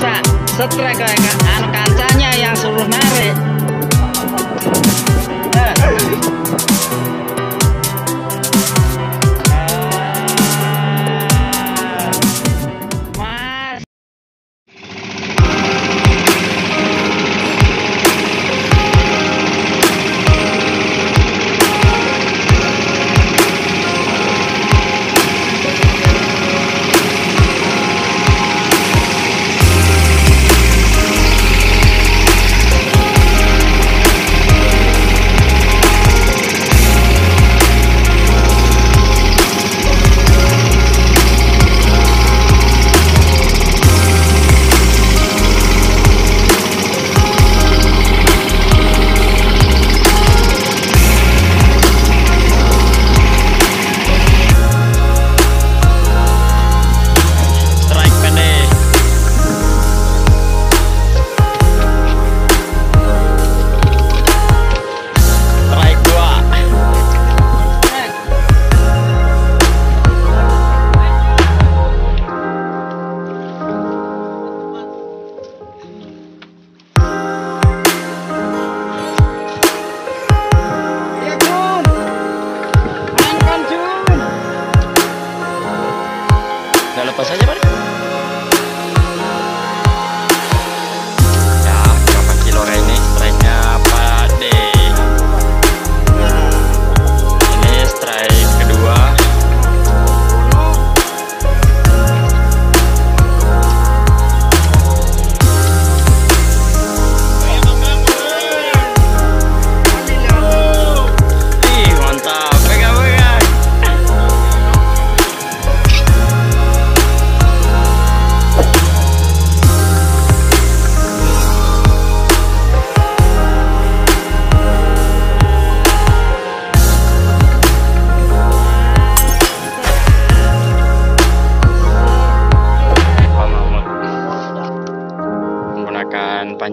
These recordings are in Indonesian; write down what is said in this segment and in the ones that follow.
masa setrek kayak anu kancanya yang suruh narik Udah lepas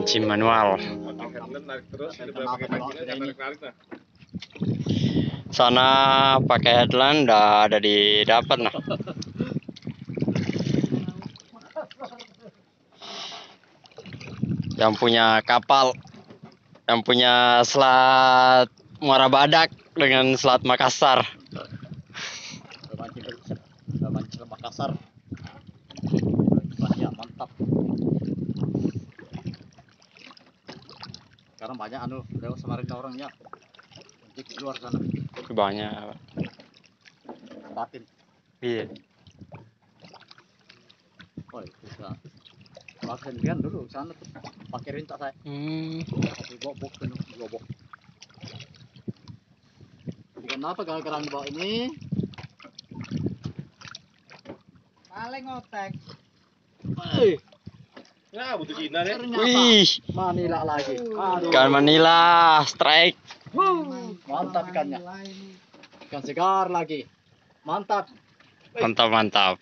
panci manual. Sana pakai headline udah ada di dapat nah. Yang punya kapal, yang punya selat Muara Badak dengan selat Makassar. Ya, mantap. Sekarang banyak anu, lewat Samarinda orangnya. Di luar sana, Banyak. batin. Iya. Oh, bisa. Pakai sendirian dulu sana tuh. Pakai rintak saya. Hmm. Penuh gobok. Jadi kenapa gara-gara bawa ini? Paling ngotek. Hei, Nah, butuh Cina deh. ternyata Wih, Manila lagi. Aduh. ikan Manila strike. Mantap ikannya. Ikan segar lagi. Mantap. Mantap mantap.